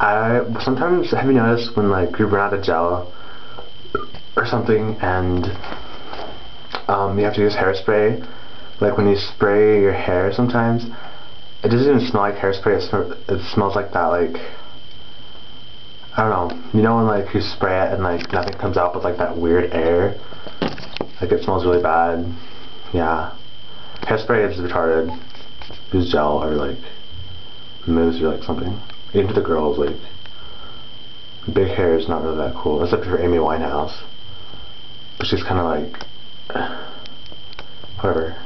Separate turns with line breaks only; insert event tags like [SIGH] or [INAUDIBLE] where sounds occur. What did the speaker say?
I sometimes have you noticed when like you run out of gel or something and um, you have to use hairspray? Like when you spray your hair sometimes it doesn't even smell like hairspray it, sm it smells like that like I don't know. You know when like you spray it and like nothing comes out but like that weird air? Like it smells really bad. Yeah. Hairspray is retarded. Use gel or like mousse or like something even to the girls like big hair is not really that cool except for Amy Winehouse. But she's kind of like [SIGHS] whatever